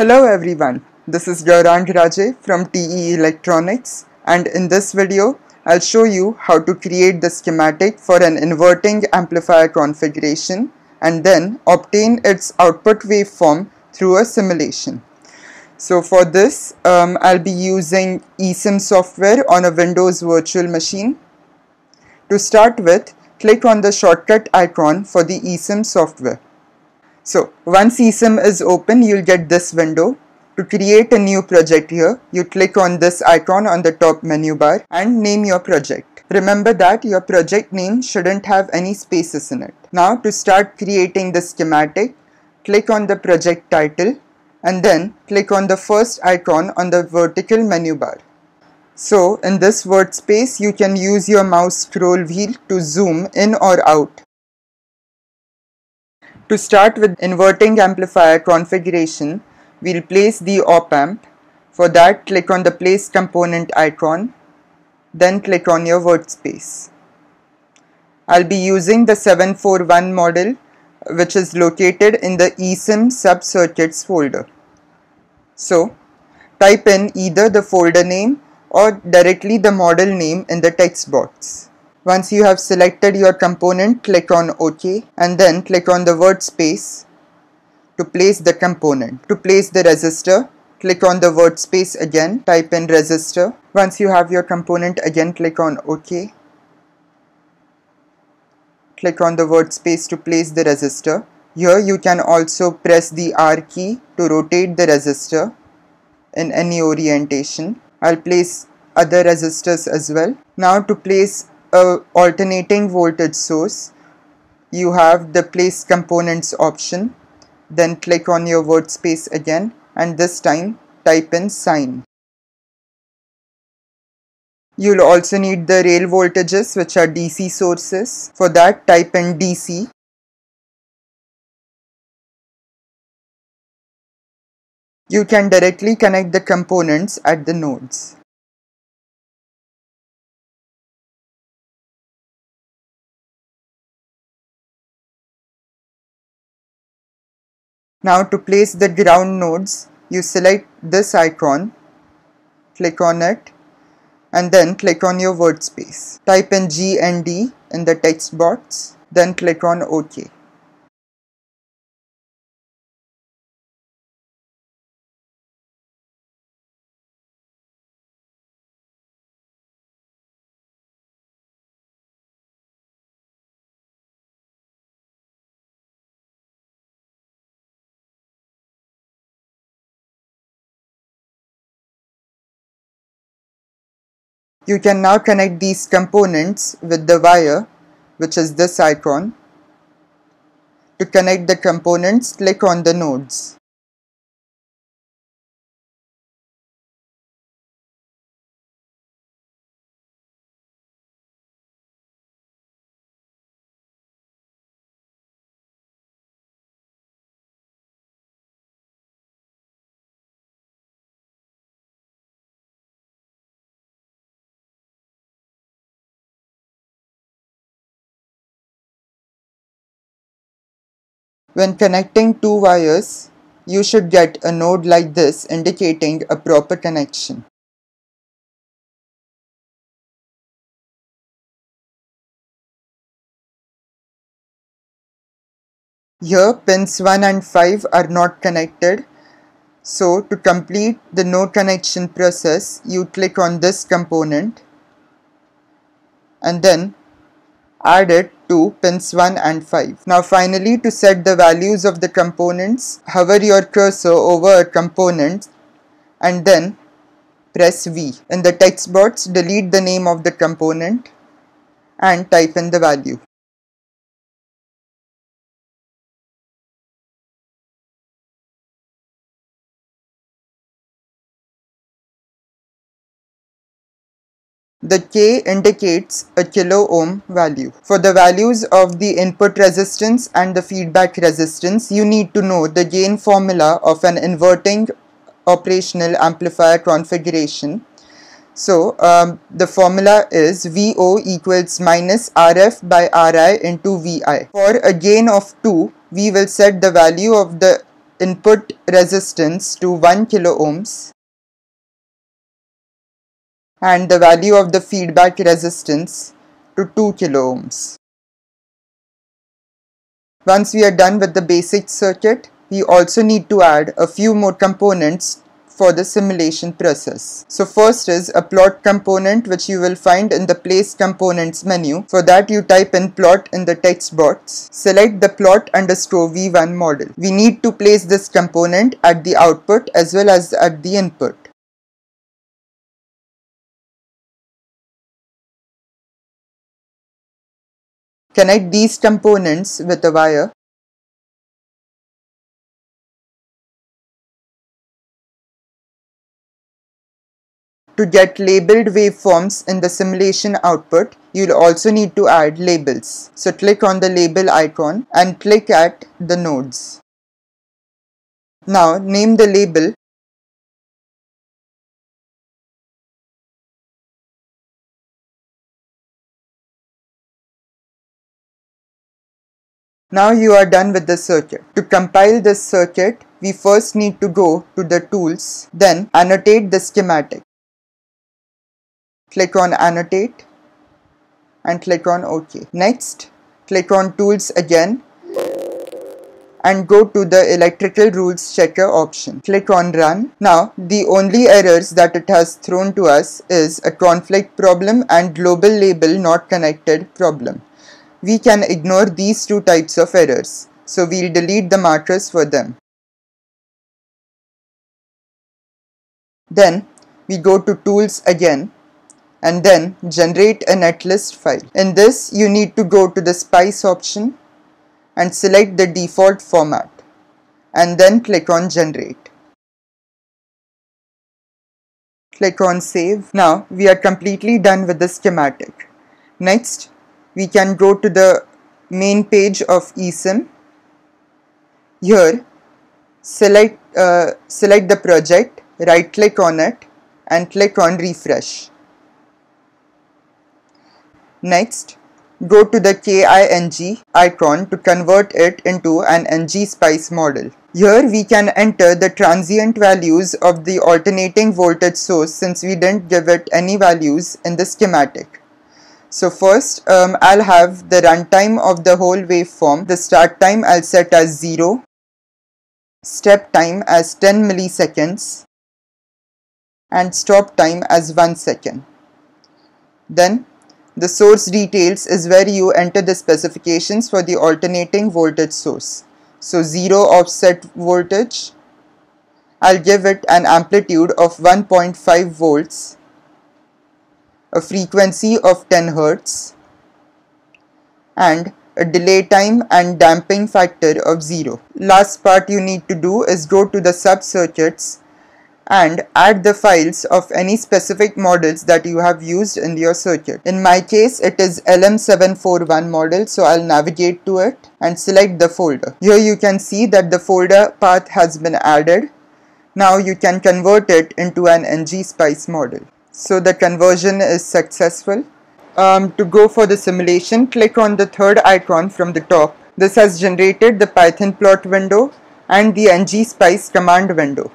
Hello everyone, this is Gaurang Raje from TE Electronics and in this video I'll show you how to create the schematic for an inverting amplifier configuration and then obtain its output waveform through a simulation. So for this um, I'll be using eSim software on a Windows virtual machine. To start with, click on the shortcut icon for the eSim software. So once eSim is open, you'll get this window. To create a new project here, you click on this icon on the top menu bar and name your project. Remember that your project name shouldn't have any spaces in it. Now to start creating the schematic, click on the project title and then click on the first icon on the vertical menu bar. So in this workspace, you can use your mouse scroll wheel to zoom in or out to start with inverting amplifier configuration, we'll place the op-amp. For that, click on the place component icon, then click on your workspace. I'll be using the 741 model which is located in the eSim sub-circuits folder. So, type in either the folder name or directly the model name in the text box. Once you have selected your component, click on OK and then click on the word space to place the component. To place the resistor, click on the word space again, type in resistor. Once you have your component again, click on OK. Click on the word space to place the resistor. Here you can also press the R key to rotate the resistor in any orientation. I'll place other resistors as well. Now to place a alternating voltage source you have the place components option then click on your workspace again and this time type in sine. You'll also need the rail voltages which are DC sources. For that type in DC you can directly connect the components at the nodes Now to place the ground nodes, you select this icon, click on it and then click on your workspace. Type in GND in the text box, then click on OK. You can now connect these components with the wire which is this icon. To connect the components, click on the nodes. When connecting two wires, you should get a node like this indicating a proper connection. Here pins 1 and 5 are not connected. So to complete the node connection process, you click on this component and then add it to pins 1 and 5. Now finally to set the values of the components, hover your cursor over a component and then press V. In the text box, delete the name of the component and type in the value. The K indicates a kilo ohm value. For the values of the input resistance and the feedback resistance, you need to know the gain formula of an inverting operational amplifier configuration. So um, the formula is VO equals minus RF by RI into VI. For a gain of 2, we will set the value of the input resistance to 1 kilo ohms and the value of the feedback resistance to 2 kilo ohms. Once we are done with the basic circuit, we also need to add a few more components for the simulation process. So first is a plot component which you will find in the place components menu. For that you type in plot in the text box. Select the plot underscore v1 model. We need to place this component at the output as well as at the input. Connect these components with a wire To get labeled waveforms in the simulation output, you'll also need to add labels. So click on the label icon and click at the nodes. Now name the label Now you are done with the circuit. To compile this circuit, we first need to go to the tools, then annotate the schematic click on annotate and click on OK. Next, click on tools again and go to the electrical rules checker option. Click on run. Now the only errors that it has thrown to us is a conflict problem and global label not connected problem. We can ignore these two types of errors. So we'll delete the markers for them. Then we go to tools again and then generate a netlist file. In this you need to go to the spice option and select the default format and then click on generate. Click on save. Now we are completely done with the schematic. Next we can go to the main page of eSim. Here select, uh, select the project, right click on it and click on refresh. Next, go to the KING icon to convert it into an ngSpice model. Here we can enter the transient values of the alternating voltage source since we didn't give it any values in the schematic. So first um, I'll have the runtime of the whole waveform. The start time I'll set as 0, step time as 10 milliseconds and stop time as 1 second. Then the source details is where you enter the specifications for the alternating voltage source. So 0 offset voltage, I'll give it an amplitude of 1.5 volts, a frequency of 10 Hz and a delay time and damping factor of 0. Last part you need to do is go to the sub-circuits and add the files of any specific models that you have used in your circuit. In my case, it is LM741 model, so I'll navigate to it and select the folder. Here you can see that the folder path has been added. Now you can convert it into an ngSpice model. So the conversion is successful. Um, to go for the simulation, click on the third icon from the top. This has generated the Python plot window and the ngSpice command window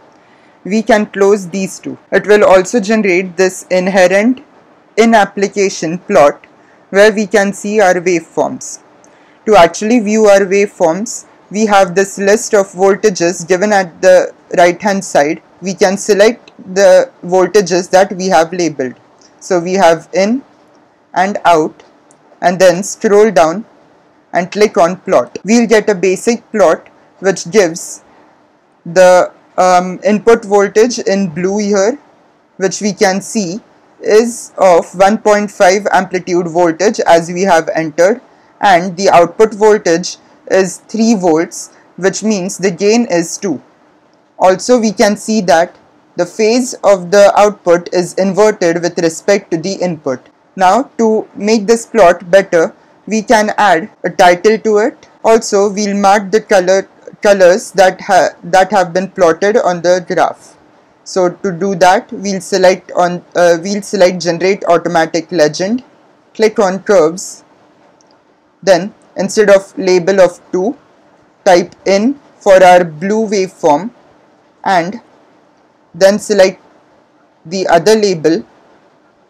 we can close these two. It will also generate this inherent in-application plot where we can see our waveforms. To actually view our waveforms, we have this list of voltages given at the right hand side. We can select the voltages that we have labeled. So we have in and out and then scroll down and click on plot. We'll get a basic plot which gives the um, input voltage in blue here which we can see is of 1.5 amplitude voltage as we have entered and the output voltage is 3 volts which means the gain is 2. Also we can see that the phase of the output is inverted with respect to the input. Now to make this plot better we can add a title to it. Also we'll mark the color colors that, ha that have been plotted on the graph. So to do that, we'll select on uh, we'll select generate automatic legend, click on curves, then instead of label of 2, type in for our blue waveform and then select the other label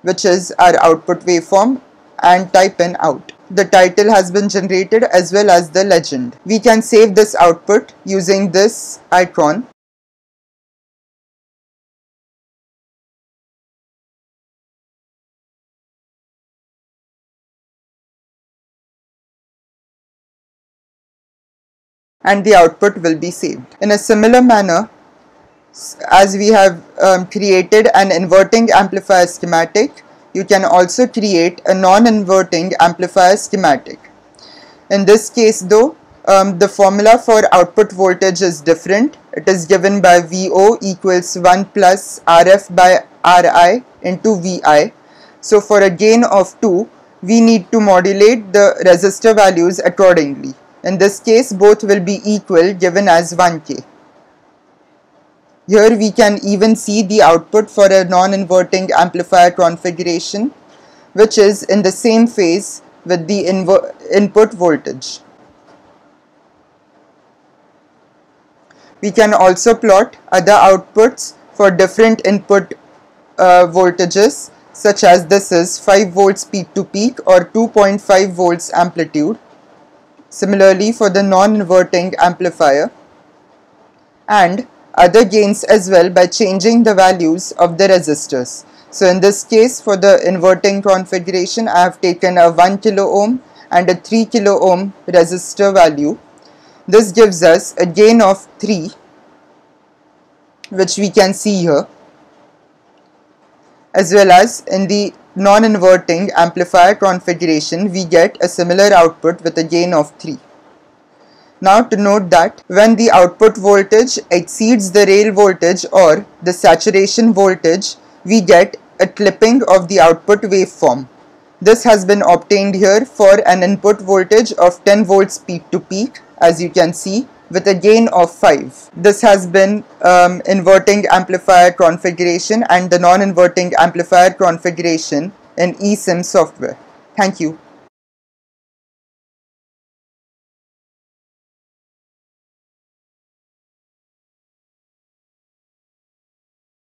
which is our output waveform and type in out. The title has been generated as well as the legend. We can save this output using this icon and the output will be saved. In a similar manner, as we have um, created an inverting amplifier schematic, you can also create a non-inverting amplifier schematic. In this case though, um, the formula for output voltage is different. It is given by VO equals 1 plus RF by RI into VI. So for a gain of 2, we need to modulate the resistor values accordingly. In this case, both will be equal given as 1K. Here we can even see the output for a non-inverting amplifier configuration which is in the same phase with the input voltage. We can also plot other outputs for different input uh, voltages such as this is 5 volts peak to peak or 2.5 volts amplitude Similarly for the non-inverting amplifier and other gains as well by changing the values of the resistors. So in this case for the inverting configuration I have taken a 1 kilo ohm and a 3 kilo ohm resistor value. This gives us a gain of 3 which we can see here as well as in the non-inverting amplifier configuration we get a similar output with a gain of 3. Now to note that when the output voltage exceeds the rail voltage or the saturation voltage we get a clipping of the output waveform. This has been obtained here for an input voltage of 10 volts peak to peak as you can see with a gain of 5. This has been um, inverting amplifier configuration and the non-inverting amplifier configuration in eSim software. Thank you.